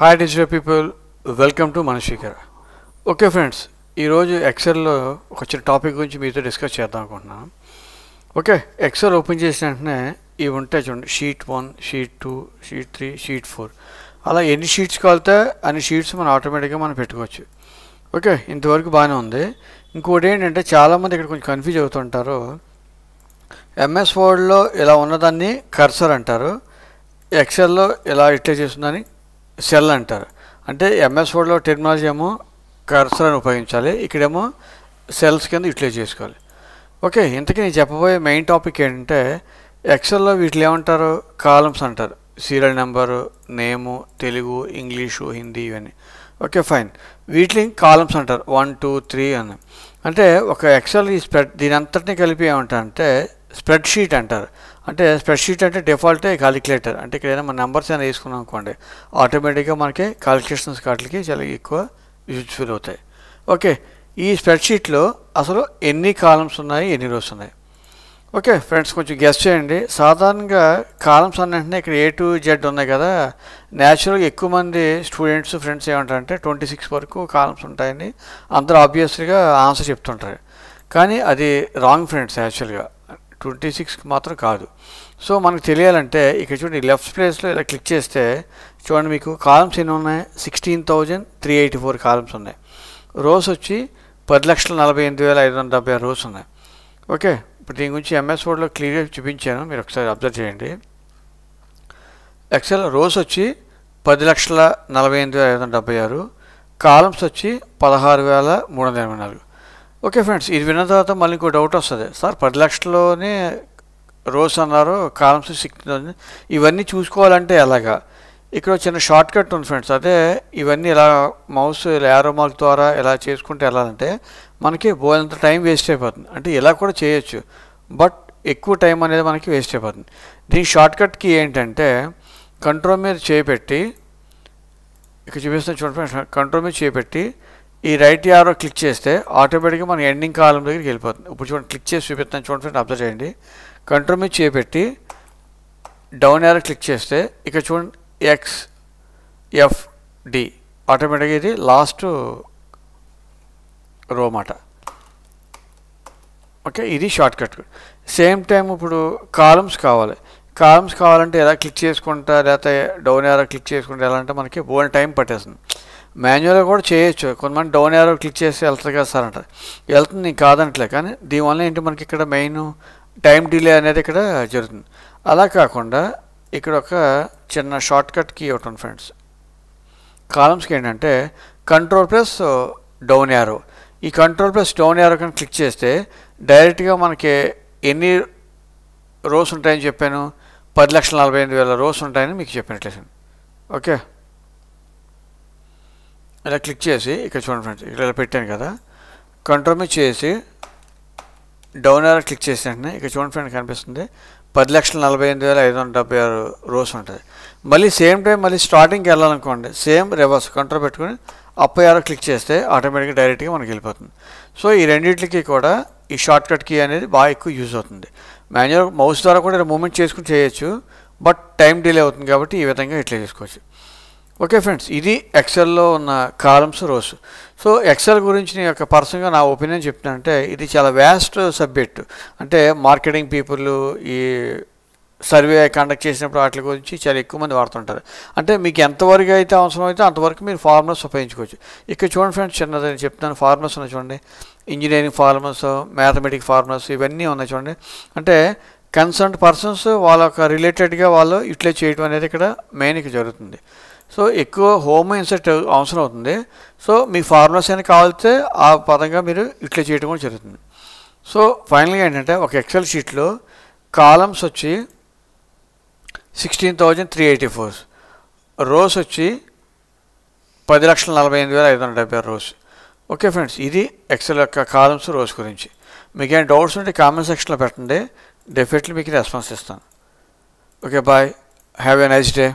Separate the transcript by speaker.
Speaker 1: Hi digital people welcome to Manashekar okay friends ఈరోజు ఎక్సెల్లో ఒక చిన్న టాపిక్ గురించి మీతో డిస్కస్ చేద్దాం అనుకుంటున్నాను. ఓకే ఎక్సెల్ ఓపెన్ చేసిన వెంటనే ఇవి ఉంటాయి చూడండి. Sheet one sheet two sheet three sheet four అలా ఎన్ని షీట్స్ కలితే అన్ని షీట్స్ మనం ఆటోమేటిక్గా మనం పెట్టుకోవచ్చు. ఓకే ఇంతవరకు బాగానే ఉంది. ఇంకోటి ఏంటంటే చాలామంది ఇక్కడ కొంచెం కన్ఫ్యూజ్ అవుతుంటారు. ఎంఎస్ వర్డ్లో ఇలా ఉన్నదాన్ని కర్సర్ అంటారు. ఎక్సెల్లో ఇలా ఇట్లా చేస్తుందని సెల్ అంటారు. అంటే ఎంఎస్ వర్డ్లో టెక్నాలజీ ఏమో కర్సర్ అని ఉపయోగించాలి ఇక్కడేమో సెల్స్ కింద యూటిలైజ్ చేసుకోవాలి. ఓకే ఇంతకీ నేను చెప్పబోయే మెయిన్ టాపిక్ ఏంటంటే ఎక్సెల్లో వీటిలో ఏమంటారు? కాలమ్స్ అంటారు. Serial number name Telugu English Hindi ఇవన్నీ. Okay fine. వీటిని కాలమ్స్ అంటారు. వన్ టూ త్రీ అని. అంటే ఒక ఎక్సెల్ ఈ స్ప్రెడ్ దీని అంతటిని కలిపి ఏమంటారంటే స్ప్రెడ్ షీట్ అంటారు. అంటే స్ప్రెడ్ షీట్ అంటే డిఫాల్టే కాలిక్యులేటర్ అంటే ఇక్కడ ఏదైనా మన నెంబర్స్ అయినా వేసుకున్నాం అనుకోండి ఆటోమేటిక్గా మనకి కాలిక్యులేషన్స్ వాటికి చాలా ఎక్కువ యూజ్ఫుల్ అవుతాయి. ఓకే ఈ స్ప్రెడ్షీట్లో అసలు ఎన్ని కాలమ్స్ ఉన్నాయి ఎన్ని రోస్ ఉన్నాయి? ఓకే ఫ్రెండ్స్ కొంచెం గెస్ట్ చేయండి. సాధారణంగా కాలమ్స్ అన్నింటినీ ఇక్కడ ఏ టు జెడ్ ఉన్నాయి కదా. న్యాచురల్గా ఎక్కువ మంది స్టూడెంట్స్ ఫ్రెండ్స్ ఏమంటారంటే ట్వంటీ సిక్స్ వరకు కాలమ్స్ ఉంటాయని అందరూ ఆబ్వియస్లీగా ఆన్సర్ చెప్తుంటారు. కానీ అది రాంగ్ ఫ్రెండ్స్ యాక్చువల్గా ట్వంటీ సిక్స్కి మాత్రం కాదు. సో మనకు తెలియాలంటే ఇక్కడ చూడండి లెఫ్ట్ ప్లేస్లో ఇలా క్లిక్ చేస్తే చూడండి మీకు కాలమ్స్ ఎన్ని ఉన్నాయి? Sixteen thousand three eighty four columns ఉన్నాయి. రోస్ వచ్చి పది లక్షల నలభై ఎనిమిది వేల ఐదు వందల డెబ్బై ఆరు రోస్ ఉన్నాయి. ఓకే? ఇప్పుడు దీని గురించి ఎంఎస్ వర్డ్లో క్లియర్గా చూపించాను. మీరు ఒకసారి అబ్జర్వ్ చేయండి. ఎక్సెల్ రోస్ వచ్చి పది లక్షల నలభై ఎనిమిది వేల ఐదు వందల డెబ్బై ఆరు కాలమ్స్ వచ్చి పదహారు వేల మూడు వందల ఎనభై నాలుగు. ఓకే ఫ్రెండ్స్ ఇది విన్న తర్వాత మళ్ళీ ఇంకో డౌట్ వస్తుంది. సార్ పది లక్షల్లోనే రోస్ అన్నారు కాలమ్స్ సిక్స్ ఇవన్నీ చూసుకోవాలంటే ఎలాగా? ఇక్కడ చిన్న షార్ట్ కట్ ఉంది ఫ్రెండ్స్. అదే ఇవన్నీ ఇలా మౌస్ ఇలా యారో మార్క్ ద్వారా ఇలా చేసుకుంటే వెళ్ళాలంటే మనకి బోలంత టైం వేస్ట్ అయిపోతుంది. అంటే ఇలా కూడా చేయొచ్చు. బట్ ఎక్కువ టైం అనేది మనకి వేస్ట్ అయిపోతుంది. దీని షార్ట్ కట్కి ఏంటంటే కంట్రోల్ మీద చేపెట్టి ఇక్కడ చూపిస్తున్న చూడండి ఫ్రెండ్స్ కంట్రోల్ మీద చేపెట్టి ఈ రైట్ యారో క్లిక్ చేస్తే ఆటోమేటిక్గా మన ఎండింగ్ కాలం దగ్గరికి వెళ్ళిపోతుంది. ఇప్పుడు చూడండి క్లిక్ చేసి చూపిస్తాను చూడండి ఫ్రెండ్ అబ్జర్వ్ చేయండి. కంట్రోల్ మీద చేపెట్టి డౌన్ యారో క్లిక్ చేస్తే ఇక్కడ చూడండి ఎక్స్ ఎఫ్ డి ఆటోమేటిక్గా ఇది లాస్ట్ రో మాట. ఓకే ఇది షార్ట్ కట్. సేమ్ టైం ఇప్పుడు కాలమ్స్ కావాలి. కాలమ్స్ కావాలంటే ఎలా క్లిక్ చేసుకుంటా లేకపోతే డౌన్ యారో క్లిక్ చేసుకుంటా ఎలా అంటే మనకి బోన్ టైం పట్టేస్తుంది. మాన్యువల్గా కూడా చేయొచ్చు. కొంతమంది డౌన్ యారో క్లిక్ చేసి వెళ్తారు కదా సార్ అంటారు. వెళ్తుంది నీకు కాదంటలే కానీ దీనివల్ల ఏంటి మనకి ఇక్కడ మెయిన్ టైం డిలే అనేది ఇక్కడ జరుగుతుంది. అలా కాకుండా ఇక్కడ ఒక చిన్న షార్ట్ కట్ కీ ఒకటి ఉంది ఫ్రెండ్స్. కాలమ్స్కి ఏంటంటే కంట్రోల్ ప్లస్ డౌన్ యారో. ఈ కంట్రోల్ ప్లస్ డౌన్ యారో కానీ క్లిక్ చేస్తే డైరెక్ట్గా మనకి ఎన్ని రోస్ ఉంటాయని చెప్పాను? పది లక్షల నలభై ఎనిమిది వేల రోస్ ఉంటాయని మీకు చెప్పినట్లేదు ఓకే? ఇలా క్లిక్ చేసి ఇక్కడ చూడండి ఫ్రెండ్స్ ఇక్కడ ఇలా పెట్టాను కదా. కంట్రోల్ మీద చేసి డౌన్ ఎలా క్లిక్ చేసిన వెంటనే ఇక్కడ చూడండి ఫ్రెండ్ కనిపిస్తుంది. పది లక్షల నలభై ఎనిమిది వేల ఐదు వందల డెబ్బై ఆరు రోస్ ఉంటుంది. మళ్ళీ సేమ్ టైం మళ్ళీ స్టార్టింగ్కి వెళ్ళాలనుకోండి సేమ్ రివర్స్ కంట్రోల్ పెట్టుకుని అప్ యారో క్లిక్ చేస్తే ఆటోమేటిక్గా డైరెక్ట్గా మనకి వెళ్ళిపోతుంది. సో ఈ రెండింటికి కూడా ఈ షార్ట్ కట్ కీ అనేది బాగా ఎక్కువ యూజ్ అవుతుంది. మాన్యువల్ మౌస్ ద్వారా కూడా మూమెంట్ చేసుకుని చేయొచ్చు బట్ టైం డిలే అవుతుంది కాబట్టి ఈ విధంగా ఇట్లా చేసుకోవచ్చు. ఓకే ఫ్రెండ్స్ ఇది ఎక్సెల్లో ఉన్న కాలమ్స్ రోస్ సో ఎక్సెల్ గురించి నేను యొక్క పర్సనల్గా నా ఒపీనియన్ చెప్తున్నానంటే ఇది చాలా వ్యాస్ట్ సబ్జెక్ట్ అంటే మార్కెటింగ్ పీపుల్ ఈ సర్వే కండక్ట్ చేసినప్పుడు వాటి గురించి చాలా ఎక్కువ మంది వాడుతుంటారు. అంటే మీకు ఎంతవరకు అయితే అవసరం అయితే అంతవరకు మీరు ఫార్ములాస్ ఉపయోగించుకోవచ్చు. ఇక్కడ చూడండి ఫ్రెండ్స్ చిన్నది నేను చెప్తున్నాను. ఫార్ములాస్ ఉన్నాయి చూడండి. ఇంజనీరింగ్ ఫార్ములాస్ మ్యాథమెటిక్ ఫార్ములాస్ ఇవన్నీ ఉన్నాయి చూడండి. అంటే కన్సర్న్ పర్సన్స్ వాళ్ళ యొక్క రిలేటెడ్గా వాళ్ళు ఇట్లే చేయడం అనేది ఇక్కడ మెయిన్ ఇక్కడ జరుగుతుంది. సో ఎక్కువ హోమ్ ఇన్సెట్ అవసరం అవుతుంది సో మీ ఫార్ములాస్ అయినా కావాలితే ఆ పదంగా మీరు ఇట్లా చేయడం కూడా జరుగుతుంది. సో ఫైనల్గా ఏంటంటే ఒక ఎక్సెల్ షీట్లో కాలమ్స్ వచ్చి sixteen thousand three eighty four rows వచ్చి పది లక్షల నలభై ఎనిమిది వేల ఐదు వందల డెబ్బై ఆరు రోస్ ఓకే ఫ్రెండ్స్ ఇది ఎక్సెల్ యొక్క కాలమ్స్ రోస్ గురించి. మీకు ఏమైనా డౌట్స్ ఉంటే కామెంట్ సెక్షన్లో పెట్టండి. డెఫినెట్లీ మీకు రెస్పాన్స్ ఇస్తాను. Okay bye have a nice day